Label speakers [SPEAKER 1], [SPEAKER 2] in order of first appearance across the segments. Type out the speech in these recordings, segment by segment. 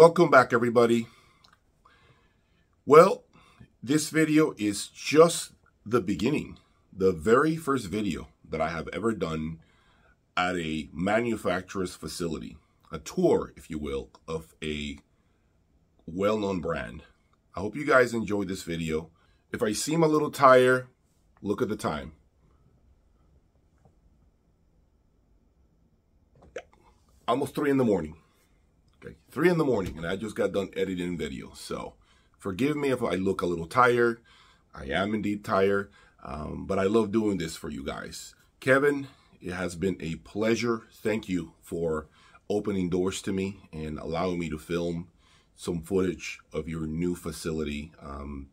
[SPEAKER 1] Welcome back, everybody. Well, this video is just the beginning, the very first video that I have ever done at a manufacturer's facility, a tour, if you will, of a well-known brand. I hope you guys enjoyed this video. If I seem a little tired, look at the time. Almost three in the morning. Okay, three in the morning, and I just got done editing video. So forgive me if I look a little tired. I am indeed tired, um, but I love doing this for you guys. Kevin, it has been a pleasure. Thank you for opening doors to me and allowing me to film some footage of your new facility. Um,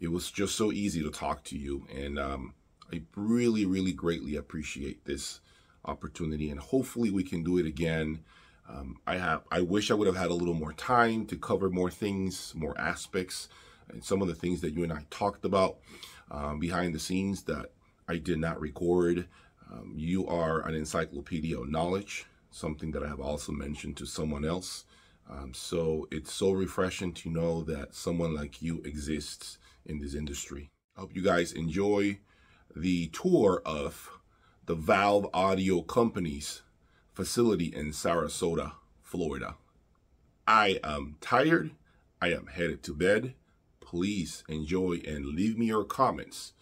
[SPEAKER 1] it was just so easy to talk to you, and um, I really, really greatly appreciate this opportunity, and hopefully we can do it again. Um, I have. I wish I would have had a little more time to cover more things, more aspects, and some of the things that you and I talked about um, behind the scenes that I did not record. Um, you are an encyclopedia of knowledge, something that I have also mentioned to someone else. Um, so it's so refreshing to know that someone like you exists in this industry. I hope you guys enjoy the tour of the Valve Audio Company's facility in Sarasota, Florida. I am tired. I am headed to bed. Please enjoy and leave me your comments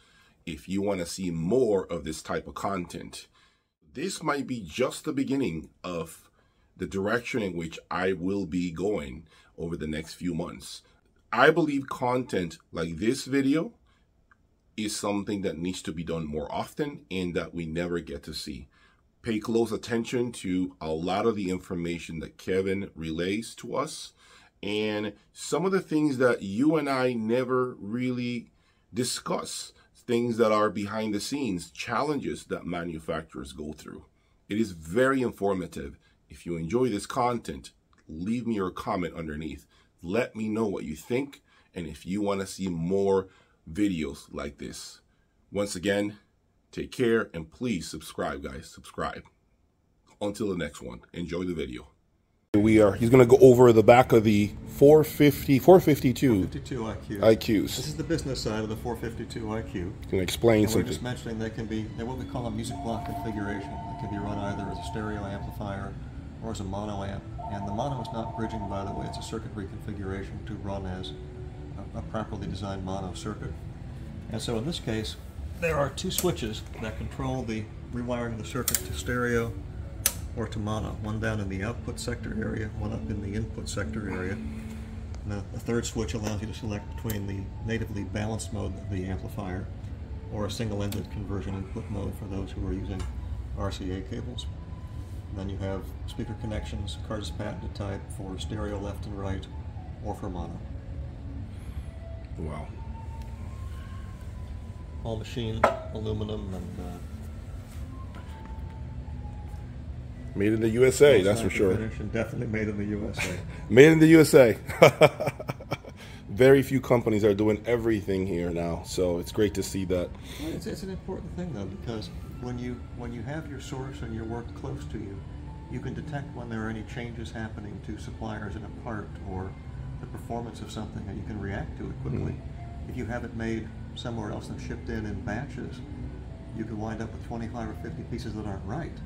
[SPEAKER 1] if you want to see more of this type of content. This might be just the beginning of the direction in which I will be going over the next few months. I believe content like this video is something that needs to be done more often and that we never get to see pay close attention to a lot of the information that Kevin relays to us and some of the things that you and I never really discuss, things that are behind the scenes, challenges that manufacturers go through. It is very informative. If you enjoy this content, leave me your comment underneath. Let me know what you think and if you want to see more videos like this. Once again, Take care and please subscribe, guys. Subscribe. Until the next one, enjoy the video. We are. He's going to go over the back of the 450, 452,
[SPEAKER 2] 452 IQ.
[SPEAKER 1] IQs.
[SPEAKER 2] This is the business side of the 452 IQ.
[SPEAKER 1] Can explain
[SPEAKER 2] and
[SPEAKER 1] something?
[SPEAKER 2] We're just mentioning they can be they're what we call a Musicbloc configuration. It can be run either as a stereo amplifier or as a mono amp. And the mono is not bridging, by the way. It's a circuit reconfiguration to run as a, a properly designed mono circuit. And so in this case, there are two switches that control the rewiring the circuit to stereo or to mono. One down in the output sector area, one up in the input sector area. Now, the third switch allows you to select between the natively balanced mode of the amplifier or a single-ended conversion input mode for those who are using RCA cables. And then you have speaker connections, Cardas patented type for stereo left and right or for mono.
[SPEAKER 1] Wow
[SPEAKER 2] all machined aluminum and uh,
[SPEAKER 1] made in the USA. That's for sure.
[SPEAKER 2] definitely made in the USA.
[SPEAKER 1] made in the USA. Very few companies are doing everything here now, so it's great to see that.
[SPEAKER 2] Well, it's, it's an important thing though because when you when you have your source and your work close to you, you can detect when there are any changes happening to suppliers in a part or the performance of something, and you can react to it quickly. Mm-hmm. If you have it made somewhere else and shipped in in batches, you could wind up with 25 or 50 pieces that aren't right.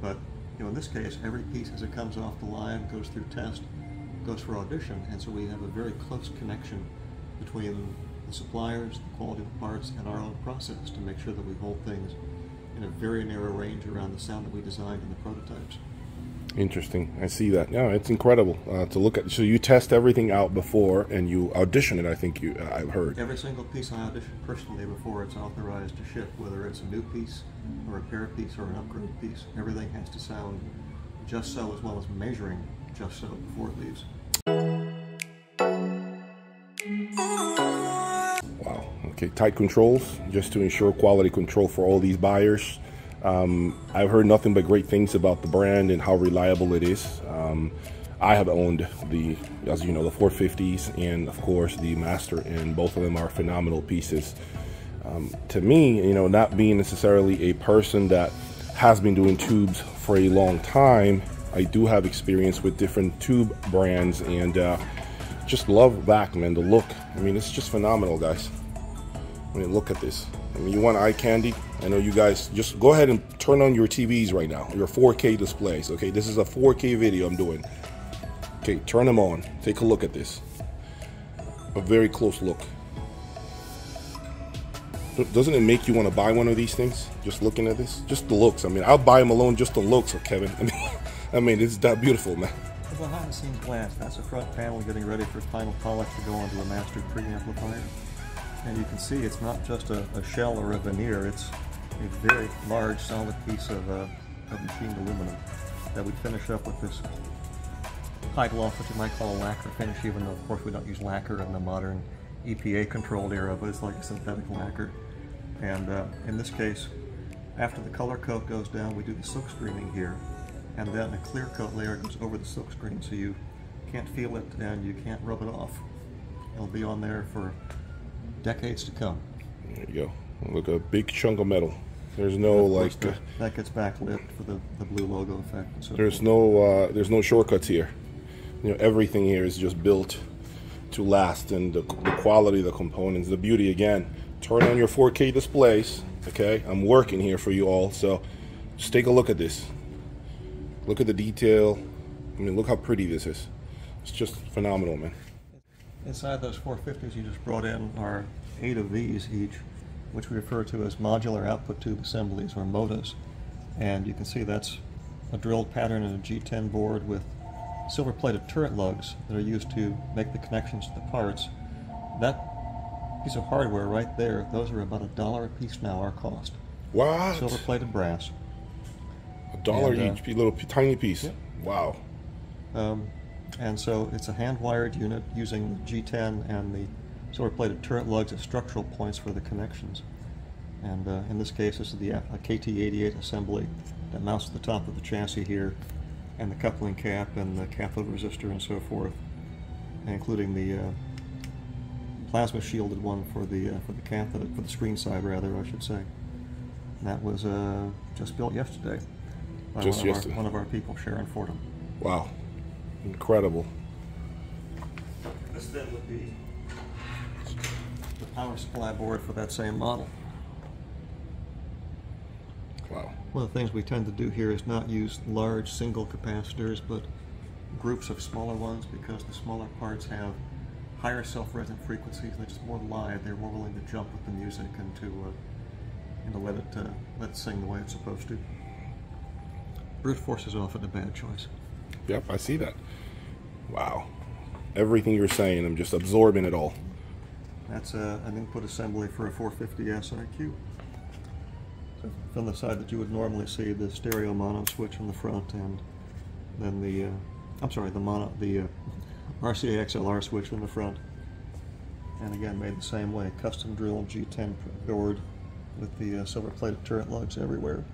[SPEAKER 2] But you know, in this case, every piece as it comes off the line goes through test, goes for audition, and so we have a very close connection between the suppliers, the quality of the parts, and our own process to make sure that we hold things in a very narrow range around the sound that we designed in the prototypes.
[SPEAKER 1] Interesting. I see that. Yeah, it's incredible uh, to look at. So you test everything out before and you audition it. I think you. Uh, I've heard.
[SPEAKER 2] Every single piece I audition personally before it's authorized to ship, whether it's a new piece, or a repair piece, or an upgrade piece. Everything has to sound just so, as well as measuring just so before it leaves.
[SPEAKER 1] Wow. Okay. Tight controls just to ensure quality control for all these buyers. Um, I've heard nothing but great things about the brand and how reliable it is. Um, I have owned the, as you know, the 450s and of course the Master, and both of them are phenomenal pieces. Um, to me, you know, not being necessarily a person that has been doing tubes for a long time, I do have experience with different tube brands and uh, just love VAC, man. The look, I mean, it's just phenomenal, guys. I mean, look at this. I mean, you want eye candy? I know you guys, just go ahead and turn on your TVs right now, your 4K displays, okay? This is a 4K video I'm doing. Okay, turn them on. Take a look at this. A very close look. Doesn't it make you want to buy one of these things? Just looking at this, just the looks. I mean, I'll buy them alone just the looks, of Kevin. I mean, I mean, it's that beautiful, man.
[SPEAKER 2] The behind-the-scenes glance. That's the front panel getting ready for final polish to go onto a master preamplifier. And you can see it's not just a, a, shell or a veneer. It's a very large, solid piece of, uh, of machined aluminum that we finish up with this high gloss, which you might call a lacquer finish, even though, of course, we don't use lacquer in the modern EPA-controlled era, but it's like a synthetic lacquer. And uh, in this case, after the color coat goes down, we do the silk screening here, and then a clear coat layer goes over the silk screen so you can't feel it and you can't rub it off. It'll be on there for decades to come.
[SPEAKER 1] There you go. Look, a big chunk of metal. There's no like
[SPEAKER 2] the, that gets backlit for the, the blue logo effect.
[SPEAKER 1] So there's no uh, there's no shortcuts here. You know everything here is just built to last, and the, the quality of the components, the beauty again turn on your 4K displays. Okay, I'm working here for you all, so just take a look at this. Look at the detail. I mean, look how pretty this is. It's just phenomenal, man.
[SPEAKER 2] Inside those 450s you just brought in are eight of these each, which we refer to as modular output tube assemblies or MOTAs. And you can see that's a drilled pattern in a G10 board with silver-plated turret lugs that are used to make the connections to the parts. That piece of hardware right there, those are about a dollar a piece now, our cost.
[SPEAKER 1] What?
[SPEAKER 2] Silver plated brass.
[SPEAKER 1] A dollar and, each, uh, little tiny piece. Yeah. Wow.
[SPEAKER 2] Um, and so it's a hand wired unit using the G10 and the silver plated turret lugs as structural points for the connections. And uh, in this case, this is the KT88 assembly that mounts to the top of the chassis here, and the coupling cap and the cathode resistor and so forth, including the uh, plasma shielded one for the uh, for the cathode for the screen side rather I should say. And that was uh, just built yesterday by just one, yesterday. Of our, one of our people, Sharon Fordham.
[SPEAKER 1] Wow, incredible.
[SPEAKER 2] This then would be the power supply board for that same model.
[SPEAKER 1] Wow.
[SPEAKER 2] One of the things we tend to do here is not use large single capacitors, but groups of smaller ones because the smaller parts have higher self-resonant frequencies. They're just more live. They're more willing to jump with the music and to uh, and to let it uh, let it sing the way it's supposed to. Brute force is often a bad choice.
[SPEAKER 1] Yep, I see that. Wow, everything you're saying, I'm just absorbing it all.
[SPEAKER 2] That's uh, an input assembly for a 450 SIQ. So from the side that you would normally see the stereo mono switch on the front and then the, uh, I'm sorry, the mono, the uh, RCA XLR switch in the front. And again, made the same way, custom drilled G10 board with the uh, silver plated turret lugs everywhere.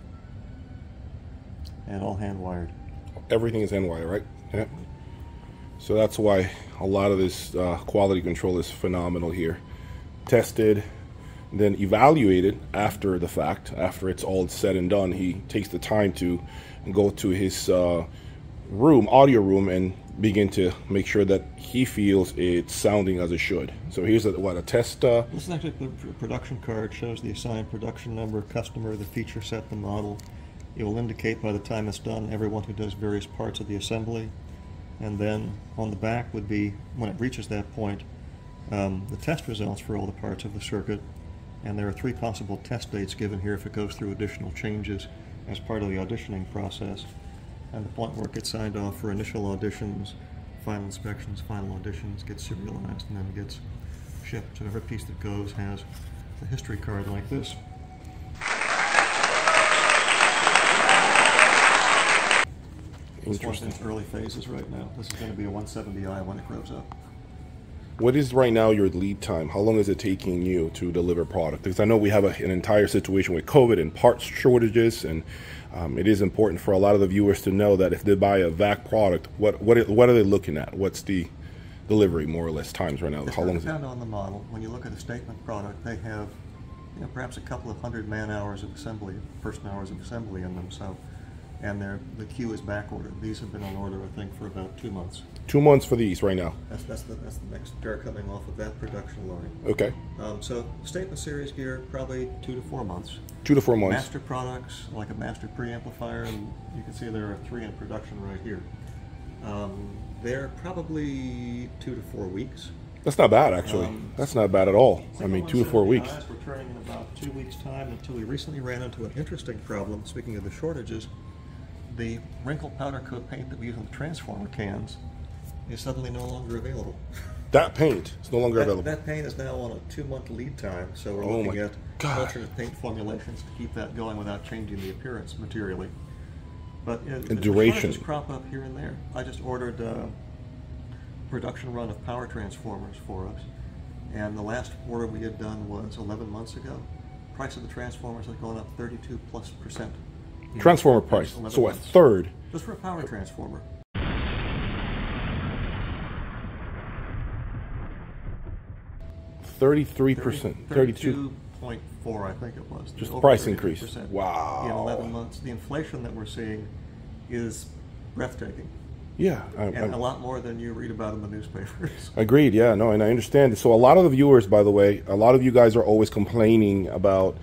[SPEAKER 2] And all hand wired.
[SPEAKER 1] Everything is hand wired, right? Yeah. So that's why a lot of this uh, quality control is phenomenal here. Tested, then evaluated after the fact, after it's all said and done. He takes the time to go to his uh, room, audio room, and begin to make sure that he feels it's sounding as it should. So here's a, what a test. Uh,
[SPEAKER 2] this is actually the production card shows the assigned production number, customer, the feature set, the model. It will indicate by the time it's done everyone who does various parts of the assembly, and then on the back would be when it reaches that point, um, the test results for all the parts of the circuit. And there are three possible test dates given here if it goes through additional changes as part of the auditioning process and the point where it gets signed off for initial auditions, final inspections, final auditions, gets serialized, and then gets shipped. So every piece that goes has a history card like this. This one's in its early phases right now. This is going to be a 170i when it grows up.
[SPEAKER 1] What is right now your lead time? How long is it taking you to deliver product? Because I know we have a, an entire situation with COVID and parts shortages and um, it is important for a lot of the viewers to know that if they buy a VAC product, what what what are they looking at? What's the delivery more or less times right now?
[SPEAKER 2] It's How long is it? on the model. When you look at a statement product, they have you know, perhaps a couple of hundred man hours of assembly, person hours of assembly in them. So and they're, the queue is back ordered. These have been on order, I think, for about two months.
[SPEAKER 1] Two months for these right now.
[SPEAKER 2] That's, that's, the, that's the next pair coming off of that production line.
[SPEAKER 1] Okay.
[SPEAKER 2] Um, so statement series gear, probably two to four months.
[SPEAKER 1] Two to four months.
[SPEAKER 2] Master products, like a master preamplifier, and you can see there are three in production right here. Um, they're probably two to four weeks.
[SPEAKER 1] That's not bad, actually.
[SPEAKER 2] Um,
[SPEAKER 1] That's not bad at all. I mean, two to four weeks.
[SPEAKER 2] We're turning in about two weeks' time until we recently ran into an interesting problem. Speaking of the shortages, the wrinkle powder coat paint that we use on the transformer cans is suddenly no longer available.
[SPEAKER 1] That paint is no longer
[SPEAKER 2] That,
[SPEAKER 1] available.
[SPEAKER 2] that paint is now on a two-month lead time, so we're
[SPEAKER 1] Oh
[SPEAKER 2] looking at
[SPEAKER 1] God.
[SPEAKER 2] alternate paint formulations to keep that going without changing the appearance materially. But uh, the
[SPEAKER 1] duration.
[SPEAKER 2] crop up here and there. I just ordered a production run of power transformers for us, and the last order we had done was 11 months ago. Price of the transformers has gone up 32 plus percent.
[SPEAKER 1] Transformer price.
[SPEAKER 2] past 11
[SPEAKER 1] So a third.
[SPEAKER 2] Just for a power transformer.
[SPEAKER 1] Thirty-three percent. thirty-two
[SPEAKER 2] point four, I think it was.
[SPEAKER 1] Just
[SPEAKER 2] Over
[SPEAKER 1] price increase. Wow.
[SPEAKER 2] In eleven months, the inflation that we're seeing is breathtaking,
[SPEAKER 1] Yeah. I,
[SPEAKER 2] and
[SPEAKER 1] I-
[SPEAKER 2] a lot more than you read about in the newspapers.
[SPEAKER 1] Agreed. Yeah, no, and I understand. So a lot of the viewers, by the way, a lot of you guys are always complaining about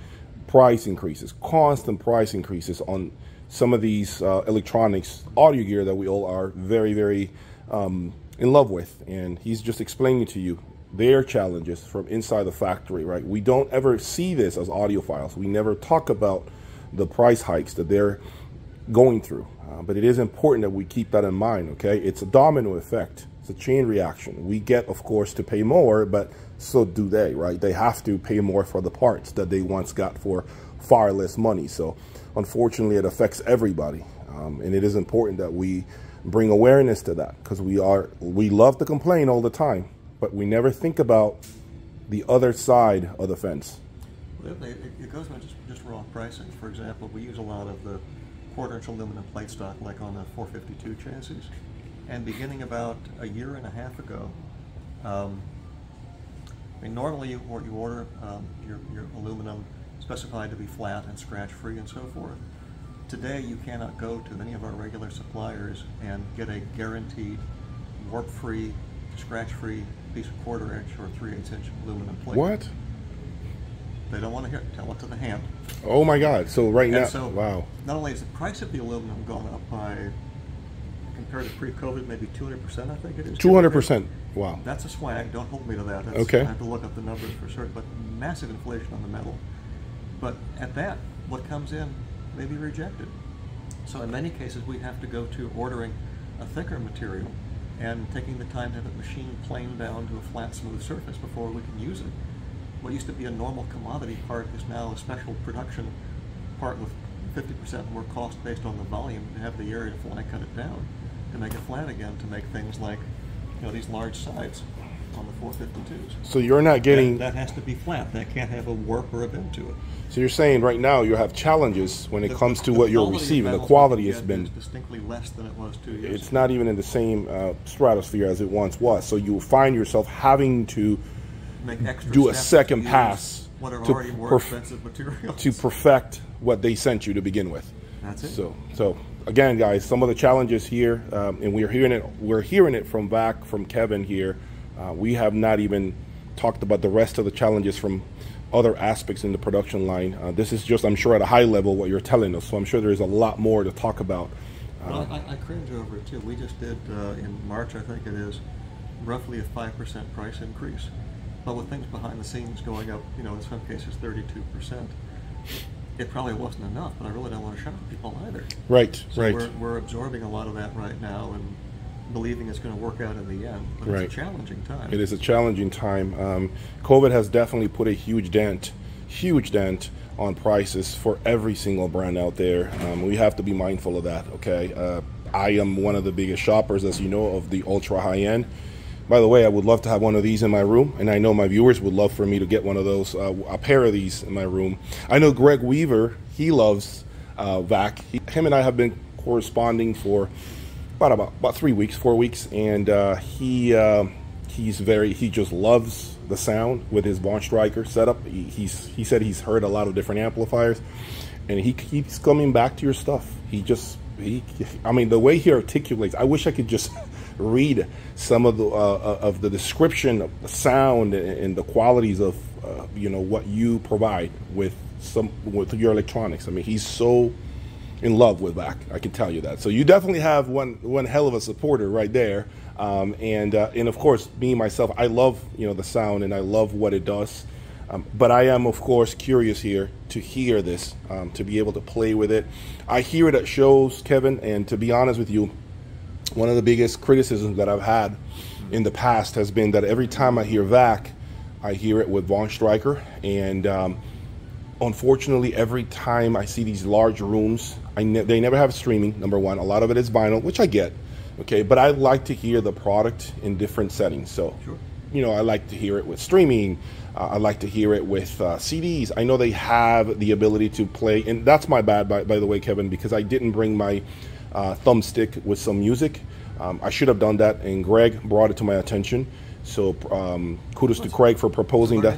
[SPEAKER 1] price increases, constant price increases on some of these uh, electronics, audio gear that we all are very, very um, in love with. And he's just explaining to you their challenges from inside the factory. Right? We don't ever see this as audiophiles. We never talk about the price hikes that they're going through. Uh, but it is important that we keep that in mind, okay? It's a domino effect, it's a chain reaction. We get, of course, to pay more, but so do they, right? They have to pay more for the parts that they once got for far less money. So, unfortunately, it affects everybody. Um, and it is important that we bring awareness to that because we are we love to complain all the time, but we never think about the other side of the fence.
[SPEAKER 2] Well, It, it- goes by just, just raw pricing. For example, we use a lot of the quarter-inch aluminum plate stock, like on the 452 chassis. And beginning about a year and a half ago, um, I mean, normally you, or you order um, your, your aluminum specified to be flat and scratch-free and so forth. Today, you cannot go to any of our regular suppliers and get a guaranteed warp-free, scratch-free piece of quarter-inch or three-eighths inch aluminum plate.
[SPEAKER 1] What?
[SPEAKER 2] They don't want to hear it. Tell it to the hand.
[SPEAKER 1] Oh my God! So right now,
[SPEAKER 2] so,
[SPEAKER 1] wow.
[SPEAKER 2] Not only has the price of the aluminum gone up by, compared to pre-COVID, maybe 200%, I think it is.
[SPEAKER 1] Two hundred percent. Wow.
[SPEAKER 2] That's a swag. Don't hold me to that. That's,
[SPEAKER 1] Okay.
[SPEAKER 2] I have to look up the numbers for certain, but massive inflation on the metal. But at that, what comes in may be rejected. So in many cases, we have to go to ordering a thicker material and taking the time to have it machined plane down to a flat, smooth surface before we can use it. What used to be a normal commodity part is now a special production part with 50% more cost based on the volume to have the area to fly cut it down to make it flat again to make things like you know these large sides on the 452s.
[SPEAKER 1] So you're not getting.
[SPEAKER 2] that, that has to be flat. That can't have a warp or a bend to it.
[SPEAKER 1] So you're saying right now you have challenges when it
[SPEAKER 2] The-
[SPEAKER 1] comes to what you're receiving. The quality has been.
[SPEAKER 2] is distinctly less than it was two years.
[SPEAKER 1] It's not even in the same uh, stratosphere as it once was. So you find yourself having to
[SPEAKER 2] Make extra
[SPEAKER 1] do a second pass
[SPEAKER 2] What are
[SPEAKER 1] to
[SPEAKER 2] more
[SPEAKER 1] perf-
[SPEAKER 2] materials.
[SPEAKER 1] to perfect what they sent you to begin with.
[SPEAKER 2] That's it.
[SPEAKER 1] So, so again, guys, some of the challenges here, um, and we're hearing it. We're hearing it from back from Kevin here. Uh, we have not even talked about the rest of the challenges from other aspects in the production line. Uh, this is just, I'm sure, at a high level what you're telling us. So I'm sure there's a lot more to talk about.
[SPEAKER 2] Well, I, I cringe over it too. We just did uh, in March, I think it is, roughly a five percent price increase, but with things behind the scenes going up, you know, in some cases thirty-two percent. It probably wasn't enough, but I really don't want to shock people either.
[SPEAKER 1] Right,
[SPEAKER 2] So
[SPEAKER 1] right.
[SPEAKER 2] we're, we're absorbing a lot of that right now and believing it's going to work out in the end. But
[SPEAKER 1] Right.
[SPEAKER 2] it's a challenging time.
[SPEAKER 1] It is a challenging time. Um, COVID has definitely put a huge dent, huge dent on prices for every single brand out there. Um, we have to be mindful of that. Okay, uh, I am one of the biggest shoppers, as you know, of the ultra high end. By the way, I would love to have one of these in my room, and I know my viewers would love for me to get one of those, uh, a pair of these in my room. I know Greg Weaver, he loves uh, VAC. He, him and I have been corresponding for about about, about three weeks, four weeks, and uh, he uh, he's very he just loves the sound with his Von Striker setup. He, he's he said he's heard a lot of different amplifiers, and he keeps coming back to your stuff. He just he, I mean, the way he articulates, I wish I could just read some of the uh, uh, of the description of the sound and, the qualities of uh, you know what you provide with some with your electronics. I mean, he's so in love with VAC. I can tell you that. So you definitely have one one hell of a supporter right there. Um, and uh, and of course, me myself, I love you know the sound and I love what it does. Um, but I am, of course, curious here to hear this, um, to be able to play with it. I hear it at shows, Kevin, and to be honest with you, one of the biggest criticisms that I've had in the past has been that every time I hear VAC, I hear it with Von Stryker. And um, unfortunately, every time I see these large rooms, ne they never have streaming, number one. A lot of it is vinyl, which I get, okay? But I like to hear the product in different settings. So, sure. you know, I like to hear it with streaming. Uh, I like to hear it with uh, CDs. I know they have the ability to play, and that's my bad, by, by the way, Kevin, because I didn't bring my uh, thumbstick with some music. Um, I should have done that, and Greg brought it to my attention. So um, kudos to Craig for proposing that.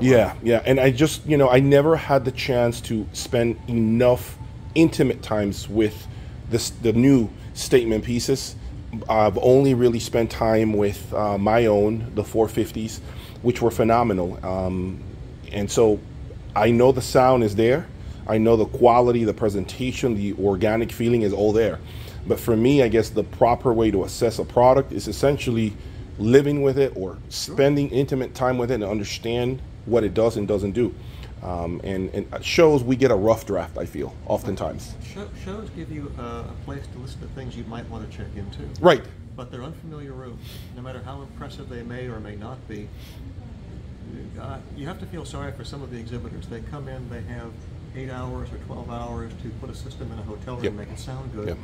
[SPEAKER 1] Yeah, yeah, and I just you know I never had the chance to spend enough intimate times with this the new statement pieces. I've only really spent time with uh, my own the 450s, which were phenomenal. Um, and so I know the sound is there. I know the quality, the presentation, the organic feeling is all there. But for me, I guess the proper way to assess a product is essentially living with it or spending intimate time with it and understand what it does and doesn't do. Um, and, and shows we get a rough draft. I feel oftentimes.
[SPEAKER 2] shows give you a place to listen to things you might want to check into.
[SPEAKER 1] Right.
[SPEAKER 2] But they're unfamiliar rooms. No matter how impressive they may or may not be, uh, you have to feel sorry for some of the exhibitors. They come in, they have eight hours or 12 hours to put a system in a hotel room yep. and make it sound good. Yep.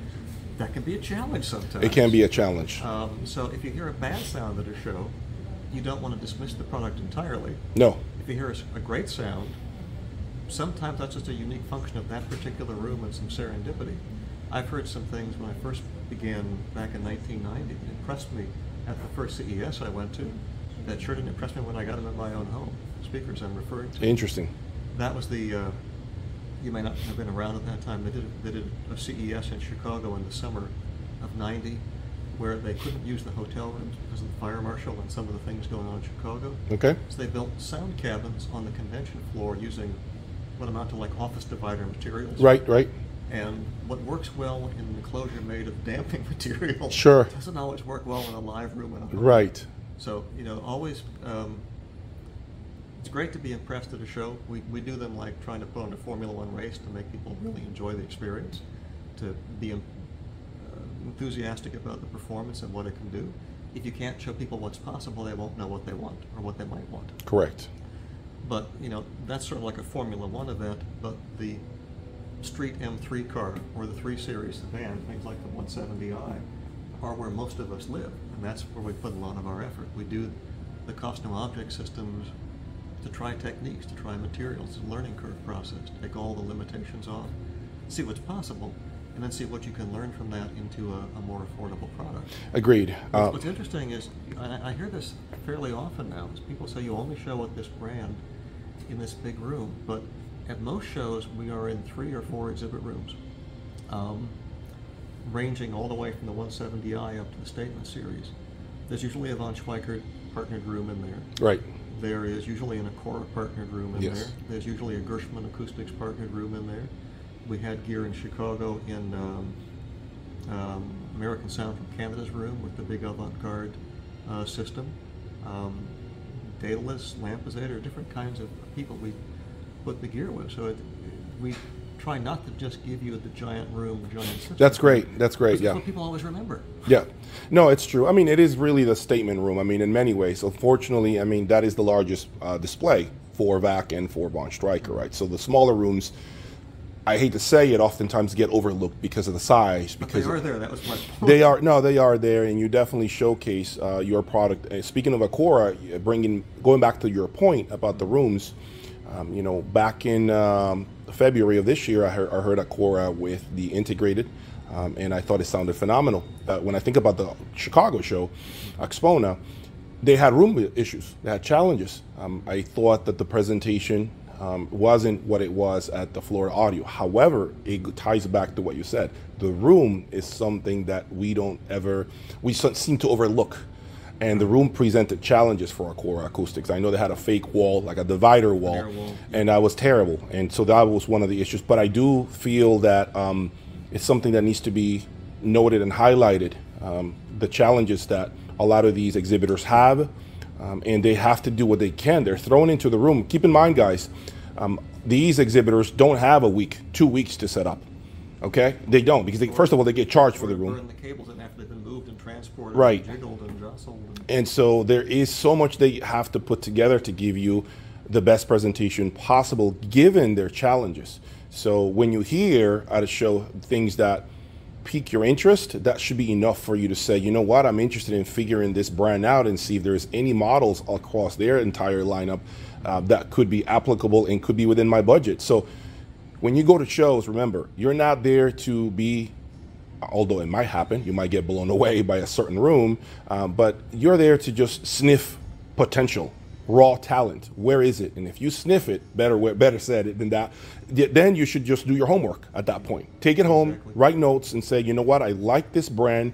[SPEAKER 2] That can be a challenge sometimes.
[SPEAKER 1] It can be a challenge.
[SPEAKER 2] Um, so if you hear a bad sound at a show, you don't want to dismiss the product entirely.
[SPEAKER 1] No.
[SPEAKER 2] If you hear a, a great sound, sometimes that's just a unique function of that particular room and some serendipity. I've heard some things when I first began back in 1990 that impressed me at the first CES I went to that sure didn't impress me when I got them in my own home. Speakers I'm referring to.
[SPEAKER 1] Interesting.
[SPEAKER 2] That was the uh, you may not have been around at that time. They did, they did a CES in Chicago in the summer of 90 where they couldn't use the hotel rooms because of the fire marshal and some of the things going on in Chicago.
[SPEAKER 1] Okay.
[SPEAKER 2] So they built sound cabins on the convention floor using what amount to like office divider materials.
[SPEAKER 1] Right, right.
[SPEAKER 2] And what works well in an enclosure made of damping material
[SPEAKER 1] sure.
[SPEAKER 2] doesn't always work well in a live room. In a
[SPEAKER 1] right.
[SPEAKER 2] So, you know, always um, it's great to be impressed at a show. We, we do them like trying to put on a Formula One race to make people really enjoy the experience, to be uh, enthusiastic about the performance and what it can do. If you can't show people what's possible, they won't know what they want or what they might want.
[SPEAKER 1] Correct.
[SPEAKER 2] But you know that's sort of like a Formula One event. But the street M3 car or the 3 Series sedan, things like the 170i, are where most of us live, and that's where we put a lot of our effort. We do the cost no object systems to try techniques, to try materials, a learning curve process, take all the limitations off, see what's possible, and then see what you can learn from that into a, a more affordable product.
[SPEAKER 1] Agreed.
[SPEAKER 2] Uh, what's interesting is, I, I, hear this fairly often now, is people say you only show at this brand in this big room, but at most shows we are in three or four exhibit rooms, um, ranging all the way from the 170i up to the Statement series. There's usually a von Schweikert partnered room in there.
[SPEAKER 1] Right
[SPEAKER 2] there is usually an Acora partnered room in yes. there. There's usually a Gershman Acoustics partnered room in there. We had gear in Chicago in um, um, American Sound from Canada's room with the big avant-garde uh, system. Um, Daedalus, Lampizator, different kinds of people we put the gear with. So it, we try not to just give you the giant room, giant system.
[SPEAKER 1] That's great. That's great. Yeah.
[SPEAKER 2] what people always remember.
[SPEAKER 1] Yeah. No, it's true. I mean, it is really the statement room. I mean, in many ways. Unfortunately, I mean, that is the largest uh, display for VAC and for Von Stryker, right? So the smaller rooms, I hate to say it, oftentimes get overlooked because of the size. Because
[SPEAKER 2] but they are there. That was my
[SPEAKER 1] point. They are no, they are there, and you definitely showcase uh, your product. Uh, speaking of Acora, bringing going back to your point about the rooms, um, you know, back in um, February of this year, I heard, I heard Acora with the integrated, um, and I thought it sounded phenomenal. Uh, when I think about the Chicago show, Axpona, they had room issues, they had challenges. Um, I thought that the presentation um, wasn't what it was at the Florida Audio. However, it ties back to what you said. The room is something that we don't ever, we seem to overlook. And the room presented challenges for Acora Acoustics. I know they had a fake wall, like a divider wall,
[SPEAKER 2] wall.
[SPEAKER 1] and that was terrible. And so that was one of the issues. But I do feel that um, it's something that needs to be noted and highlighted. Um, the challenges that a lot of these exhibitors have, um, and they have to do what they can. They're thrown into the room. Keep in mind, guys, um, these exhibitors don't have a week, two weeks to set up. Okay, they don't because they, first of all they get charged for the room. Right.
[SPEAKER 2] and jiggled and jostled. And
[SPEAKER 1] And so there is so much they have to put together to give you the best presentation possible given their challenges. So when you hear at a show things that pique your interest, that should be enough for you to say, you know what, I'm interested in figuring this brand out and see if there's any models across their entire lineup uh, that could be applicable and could be within my budget. So when you go to shows, remember, you're not there to be although it might happen, you might get blown away by a certain room, um, but you're there to just sniff potential, raw talent. Where is it? And if you sniff it, better better said it than that, then you should just do your homework at that point. Take it home,
[SPEAKER 2] Exactly.
[SPEAKER 1] write notes, and say, you know what, I like this brand.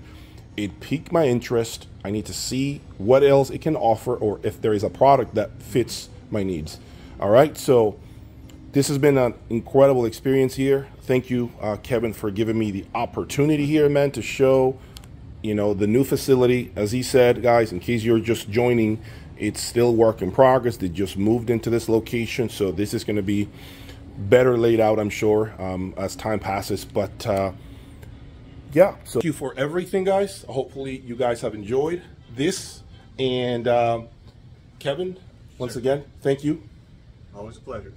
[SPEAKER 1] It piqued my interest. I need to see what else it can offer, or if there is a product that fits my needs. All right, so this has been an incredible experience here. Thank you, uh, Kevin, for giving me the opportunity here, man, to show, you know, the new facility. As he said, guys, in case you're just joining, it's still work in progress. They just moved into this location, so this is going to be better laid out, I'm sure, um, as time passes. But uh, yeah, so thank you for everything, guys. Hopefully, you guys have enjoyed this. And um, Kevin, once again, thank you.
[SPEAKER 2] always a pleasure.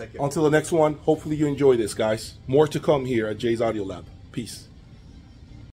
[SPEAKER 2] Thank you.
[SPEAKER 1] Until the next one, hopefully you enjoy this, guys. More to come here at Jay's Audio Lab. Peace.